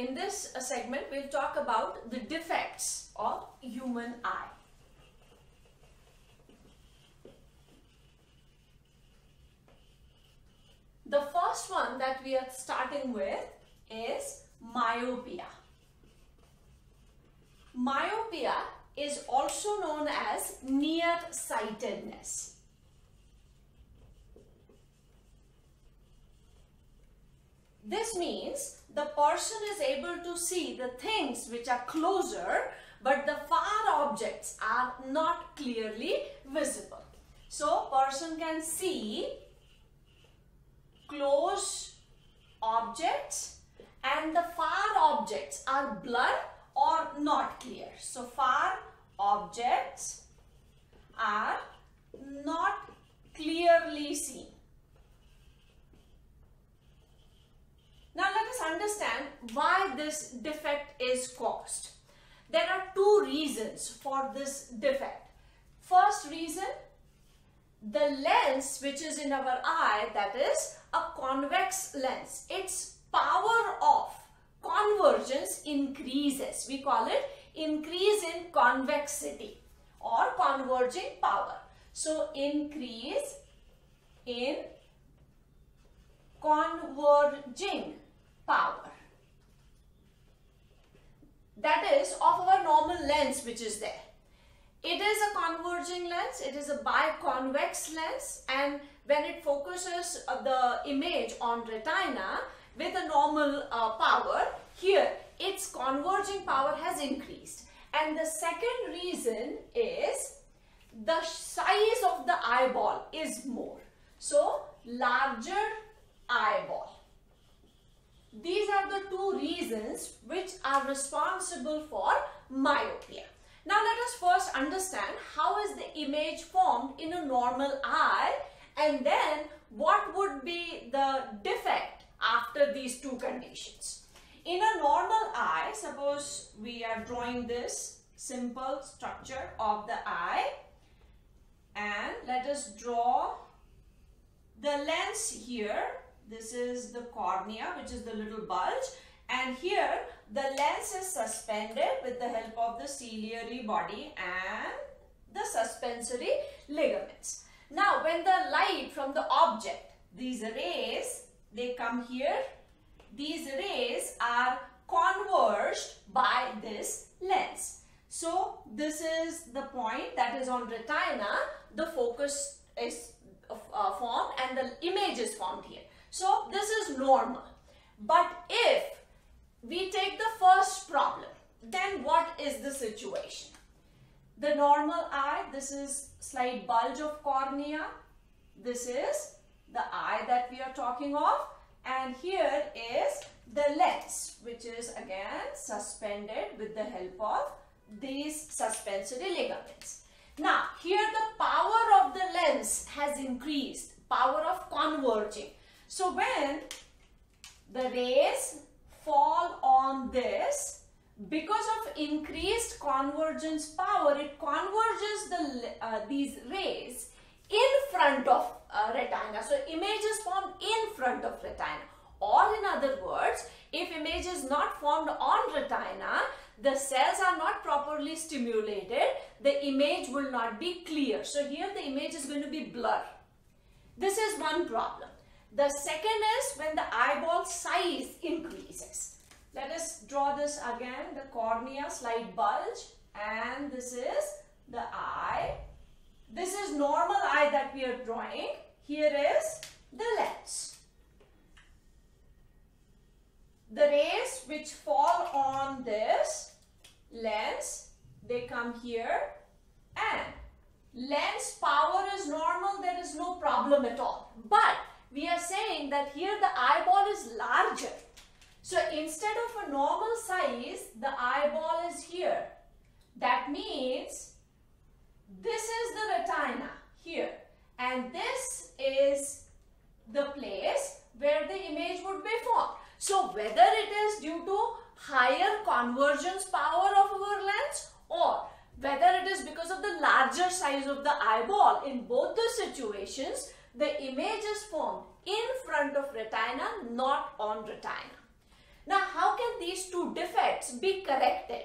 In this uh, segment, we'll talk about the defects of human eye. The first one that we are starting with is myopia. Myopia is also known as nearsightedness. This means the person is able to see the things which are closer but the far objects are not clearly visible. So person can see close objects and the far objects are blurred or not clear. So far objects are not clearly seen. Now let us understand why this defect is caused. There are two reasons for this defect. First reason, the lens which is in our eye that is a convex lens. Its power of convergence increases. We call it increase in convexity or converging power. So increase in converging power. That is of our normal lens which is there. It is a converging lens, it is a biconvex lens and when it focuses uh, the image on retina with a normal uh, power, here its converging power has increased. And the second reason is the size of the eyeball is more. So, larger eyeball. These are the two reasons which are responsible for myopia. Now let us first understand how is the image formed in a normal eye and then what would be the defect after these two conditions. In a normal eye, suppose we are drawing this simple structure of the eye and let us draw the lens here this is the cornea, which is the little bulge. And here, the lens is suspended with the help of the ciliary body and the suspensory ligaments. Now, when the light from the object, these rays, they come here. These rays are converged by this lens. So, this is the point that is on retina. The focus is uh, formed and the image is formed here. So this is normal. But if we take the first problem, then what is the situation? The normal eye, this is slight bulge of cornea. This is the eye that we are talking of. And here is the lens, which is again suspended with the help of these suspensory ligaments. Now, here the power of the lens has increased, power of converging. So when the rays fall on this, because of increased convergence power, it converges the uh, these rays in front of uh, retina. So image is formed in front of retina. Or in other words, if image is not formed on retina, the cells are not properly stimulated, the image will not be clear. So here the image is going to be blur. This is one problem. The second is when the eyeball size increases. Let us draw this again, the cornea, slight bulge and this is the eye. This is normal eye that we are drawing. Here is the lens. The rays which fall on this lens, they come here and lens power is normal, there is no problem at all. But we are saying that here the eyeball is larger. So instead of a normal size, the eyeball is here. That means this is the retina here and this is the place where the image would be formed. So whether it is due to higher convergence power of our lens or whether it is because of the larger size of the eyeball in both the situations the image is formed in front of retina, not on retina. Now, how can these two defects be corrected?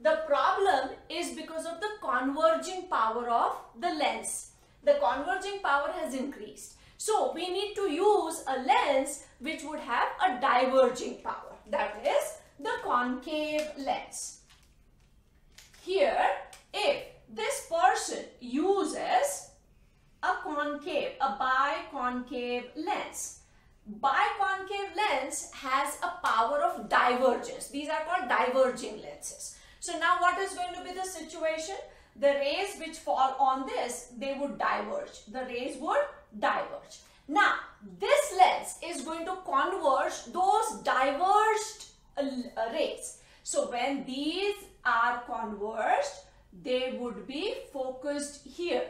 The problem is because of the converging power of the lens. The converging power has increased. So, we need to use a lens which would have a diverging power. That is the concave lens. Here, if this person uses concave, a biconcave lens, biconcave lens has a power of divergence. These are called diverging lenses. So now what is going to be the situation? The rays which fall on this, they would diverge. The rays would diverge. Now, this lens is going to converge those diverged uh, rays. So when these are converged, they would be focused here.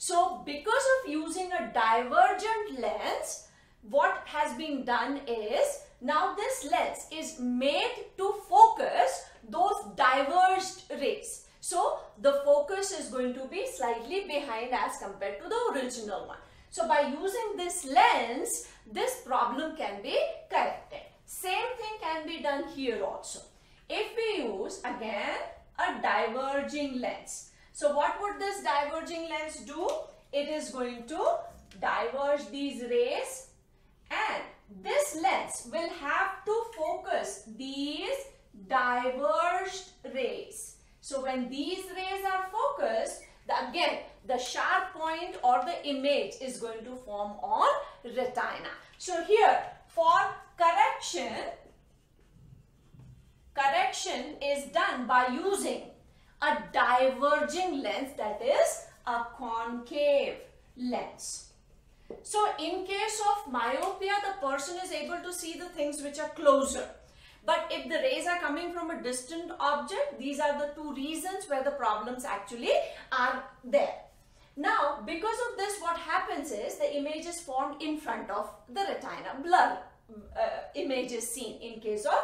So because of using a divergent lens, what has been done is now this lens is made to focus those diverged rays. So the focus is going to be slightly behind as compared to the original one. So by using this lens, this problem can be corrected. Same thing can be done here also. If we use again a diverging lens. So what would this diverging lens do? It is going to diverge these rays and this lens will have to focus these diverged rays. So when these rays are focused, the, again the sharp point or the image is going to form on retina. So here for correction, correction is done by using a diverging lens that is a concave lens. So in case of myopia, the person is able to see the things which are closer. But if the rays are coming from a distant object, these are the two reasons where the problems actually are there. Now, because of this, what happens is the image is formed in front of the retina. Blur uh, image is seen in case of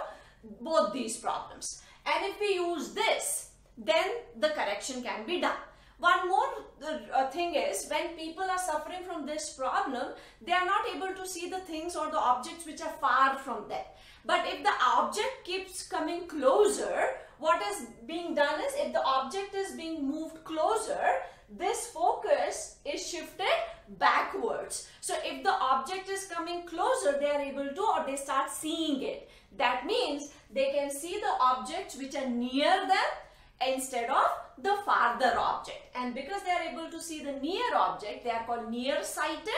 both these problems. And if we use this, then the correction can be done. One more uh, thing is when people are suffering from this problem, they are not able to see the things or the objects which are far from them. But if the object keeps coming closer, what is being done is if the object is being moved closer, this focus is shifted backwards. So if the object is coming closer, they are able to or they start seeing it. That means they can see the objects which are near them instead of the farther object. And because they are able to see the near object, they are called nearsighted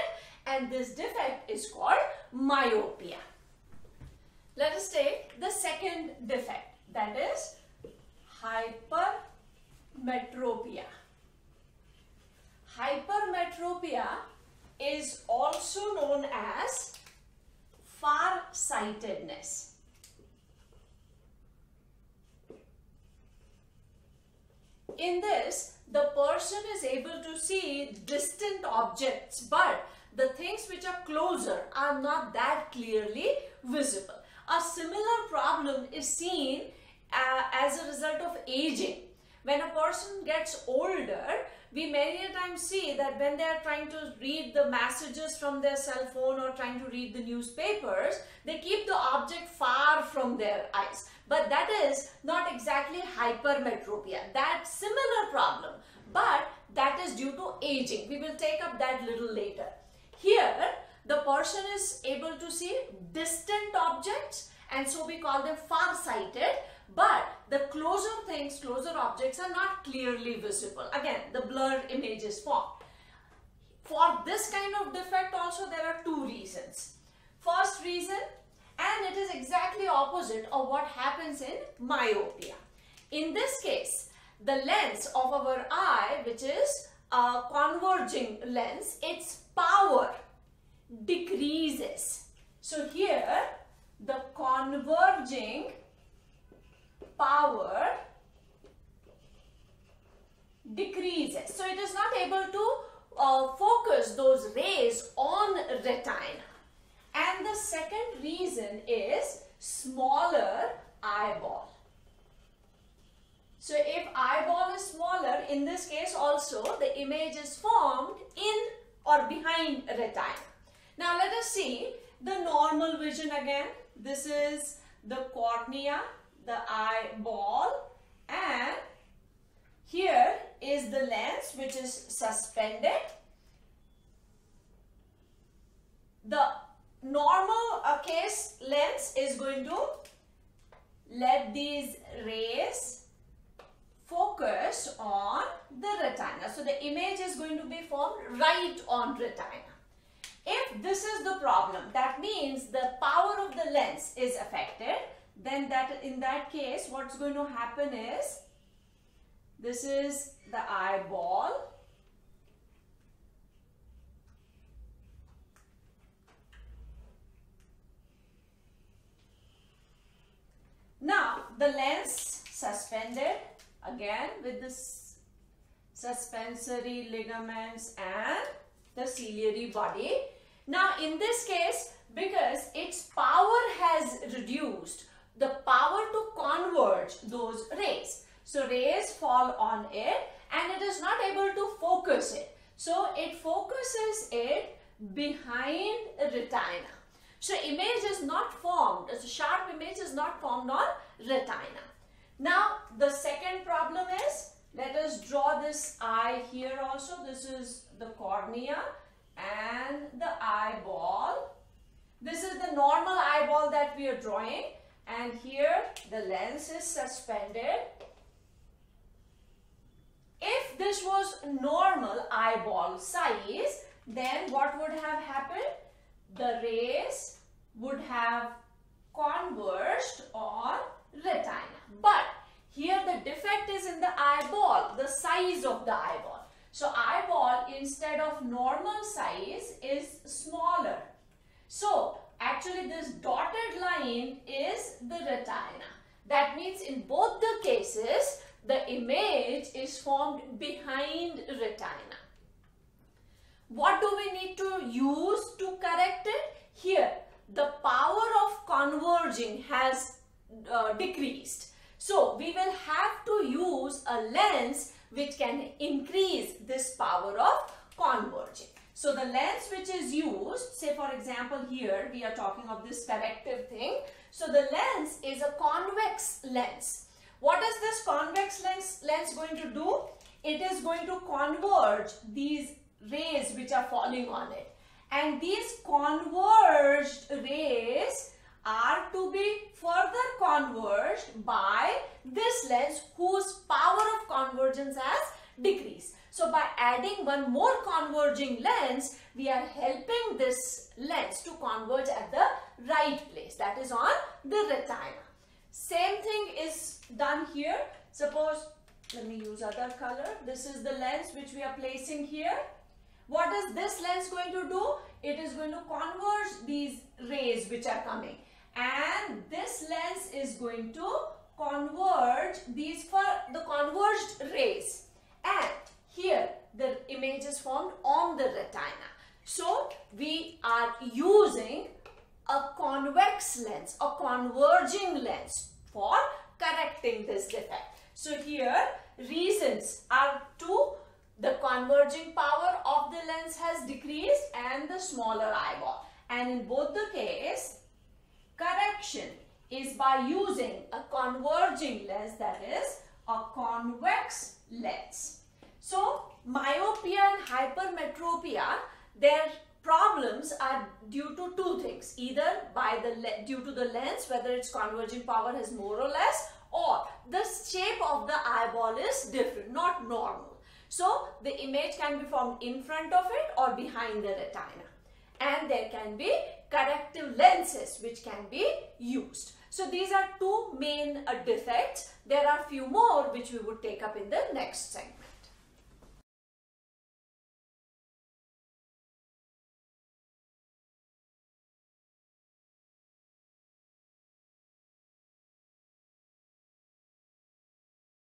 and this defect is called myopia. Let us take the second defect that is hypermetropia. Hypermetropia is also known as farsightedness. In this, the person is able to see distant objects, but the things which are closer are not that clearly visible. A similar problem is seen uh, as a result of aging. When a person gets older, we many a time see that when they are trying to read the messages from their cell phone or trying to read the newspapers, they keep the object far from their eyes. But that is not exactly hypermetropia. That similar problem, but that is due to aging. We will take up that little later. Here, the person is able to see distant objects and so we call them far-sighted but the closer things, closer objects are not clearly visible. Again, the blurred image is formed. For this kind of defect also there are two reasons. First reason, and it is exactly opposite of what happens in myopia. In this case, the lens of our eye, which is a converging lens, its power decreases. So here, the converging power decreases. So it is not able to uh, focus those rays on retina. And the second reason is smaller eyeball. So if eyeball is smaller, in this case also the image is formed in or behind retina. Now let us see the normal vision again. This is the cornea, the eyeball and here is the lens which is suspended. The normal uh, case lens is going to let these rays focus on the retina. So the image is going to be formed right on retina. If this is the problem, that means the power of the lens is affected, then that in that case what's going to happen is this is the eyeball Now the lens suspended again with the suspensory ligaments and the ciliary body. Now in this case because its power has reduced the power to converge those rays. So rays fall on it and it is not able to focus it. So it focuses it behind retina. So image is not formed, a sharp image is not formed on retina. Now the second problem is, let us draw this eye here also. This is the cornea and the eyeball. This is the normal eyeball that we are drawing and here the lens is suspended. If this was normal eyeball size, then what would have happened? the rays would have converged on retina. But here the defect is in the eyeball, the size of the eyeball. So eyeball instead of normal size is smaller. So actually this dotted line is the retina. That means in both the cases the image is formed behind retina. What do we need to use to correct it? Here, the power of converging has uh, decreased. So, we will have to use a lens which can increase this power of converging. So, the lens which is used, say for example here we are talking of this corrective thing. So, the lens is a convex lens. What is this convex lens, lens going to do? It is going to converge these rays which are falling on it. And these converged rays are to be further converged by this lens whose power of convergence has decreased. So by adding one more converging lens, we are helping this lens to converge at the right place that is on the retina. Same thing is done here. Suppose, let me use other color. This is the lens which we are placing here what is this lens going to do? It is going to converge these rays which are coming. And this lens is going to converge these for the converged rays. And here the image is formed on the retina. So we are using a convex lens, a converging lens for correcting this defect. So here reasons are to the converging power of the lens has decreased and the smaller eyeball. And in both the case, correction is by using a converging lens that is a convex lens. So, myopia and hypermetropia, their problems are due to two things. Either by the due to the lens, whether its converging power is more or less, or the shape of the eyeball is different, not normal. So the image can be formed in front of it or behind the retina. And there can be corrective lenses which can be used. So these are two main uh, defects. There are few more which we would take up in the next segment.